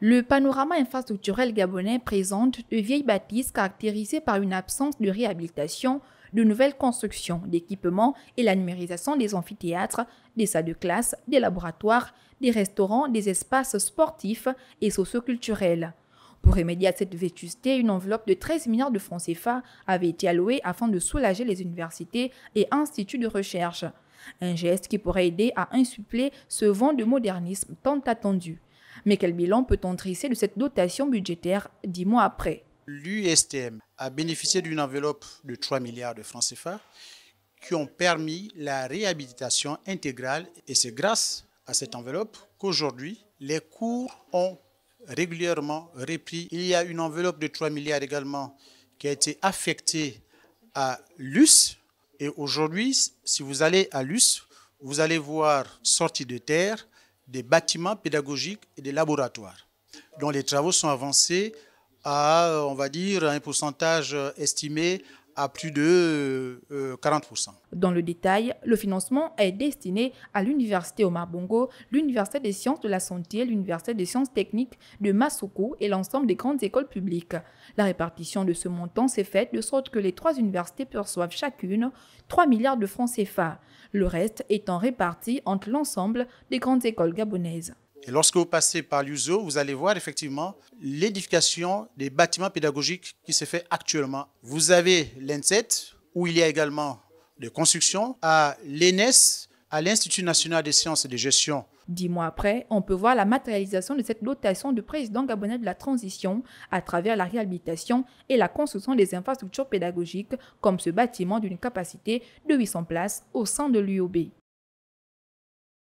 Le panorama infrastructurel gabonais présente de vieilles bâtisses caractérisées par une absence de réhabilitation, de nouvelles constructions, d'équipements et la numérisation des amphithéâtres, des salles de classe, des laboratoires, des restaurants, des espaces sportifs et socioculturels. Pour remédier à cette vétusté, une enveloppe de 13 milliards de francs CFA avait été allouée afin de soulager les universités et instituts de recherche. Un geste qui pourrait aider à insuffler ce vent de modernisme tant attendu. Mais quel bilan peut-on trisser de cette dotation budgétaire dix mois après? L'USTM a bénéficié d'une enveloppe de 3 milliards de francs CFA qui ont permis la réhabilitation intégrale et c'est grâce à cette enveloppe qu'aujourd'hui les cours ont régulièrement repris. Il y a une enveloppe de 3 milliards également qui a été affectée à l'US et aujourd'hui si vous allez à l'US vous allez voir sortie de terre des bâtiments pédagogiques et des laboratoires, dont les travaux sont avancés à, on va dire, un pourcentage estimé plus de 40%. Euh, Dans le détail, le financement est destiné à l'Université Omar Bongo, l'Université des sciences de la santé, l'Université des sciences techniques de Masoko et l'ensemble des grandes écoles publiques. La répartition de ce montant s'est faite de sorte que les trois universités perçoivent chacune 3 milliards de francs CFA, le reste étant réparti entre l'ensemble des grandes écoles gabonaises. Et lorsque vous passez par l'USO, vous allez voir effectivement l'édification des bâtiments pédagogiques qui se fait actuellement. Vous avez l'INSET, où il y a également des constructions, à l'ENES, à l'Institut national des sciences et de gestion. Dix mois après, on peut voir la matérialisation de cette dotation de président gabonais de la transition à travers la réhabilitation et la construction des infrastructures pédagogiques comme ce bâtiment d'une capacité de 800 places au sein de l'UOB.